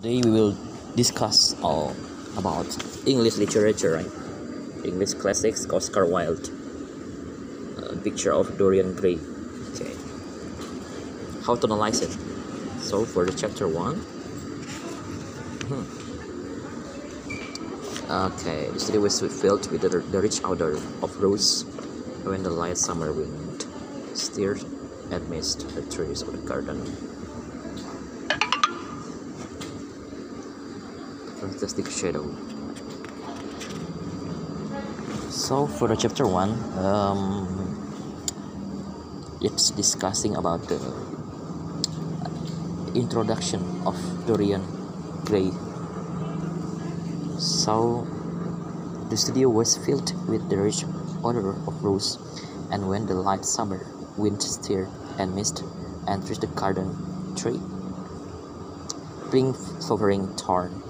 Today we will discuss all about English literature, right? English classics, Oscar Wilde, uh, picture of Dorian Gray. Okay, how to analyze it? So for the chapter one. hmm. Okay, the city was filled with the, the rich odor of rose when the light summer wind stirred amidst the trees of the garden. Fantastic shadow. So for the chapter one um, it's discussing about the introduction of dorian gray. So the studio was filled with the rich odor of rose and when the light summer wind stirred and mist entered the garden tree pink flowering thorn